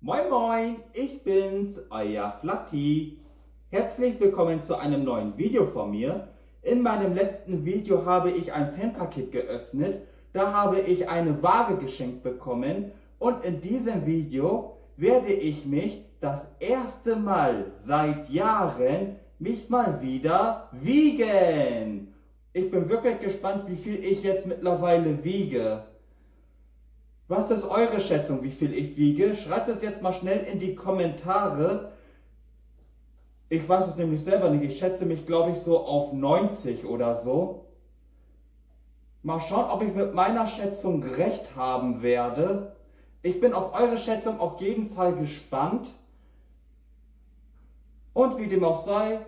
Moin Moin, ich bin's, euer Flatti. Herzlich willkommen zu einem neuen Video von mir. In meinem letzten Video habe ich ein Fanpaket geöffnet. Da habe ich eine Waage geschenkt bekommen. Und in diesem Video werde ich mich das erste Mal seit Jahren mich mal wieder wiegen. Ich bin wirklich gespannt, wie viel ich jetzt mittlerweile wiege. Was ist eure Schätzung, wie viel ich wiege? Schreibt es jetzt mal schnell in die Kommentare. Ich weiß es nämlich selber nicht. Ich schätze mich, glaube ich, so auf 90 oder so. Mal schauen, ob ich mit meiner Schätzung recht haben werde. Ich bin auf eure Schätzung auf jeden Fall gespannt. Und wie dem auch sei,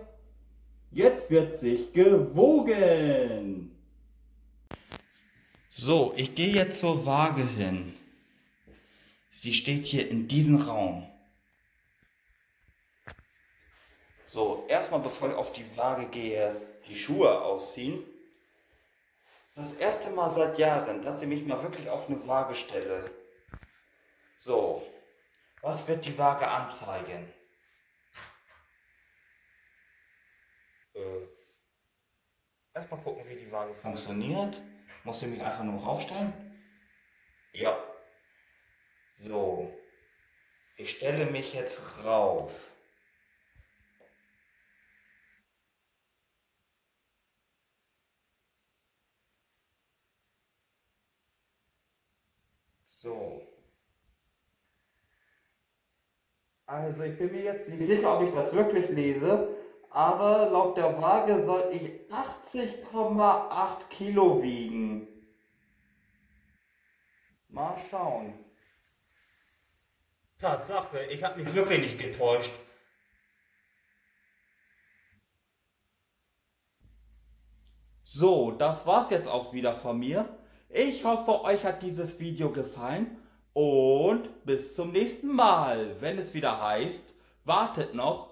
Jetzt wird sich gewogen. So, ich gehe jetzt zur Waage hin. Sie steht hier in diesem Raum. So, erstmal bevor ich auf die Waage gehe, die Schuhe ausziehen. Das erste Mal seit Jahren, dass ich mich mal wirklich auf eine Waage stelle. So, was wird die Waage anzeigen? äh, erstmal gucken, wie die Waage funktioniert. Muss ich mich einfach nur aufstellen? Ja. So. Ich stelle mich jetzt rauf. So. Also ich bin mir jetzt nicht sicher, ob ich das wirklich lese aber laut der Waage soll ich 80,8 Kilo wiegen. Mal schauen. Tatsache, ich habe mich wirklich nicht getäuscht. So, das war's jetzt auch wieder von mir. Ich hoffe, euch hat dieses Video gefallen und bis zum nächsten Mal, wenn es wieder heißt, wartet noch.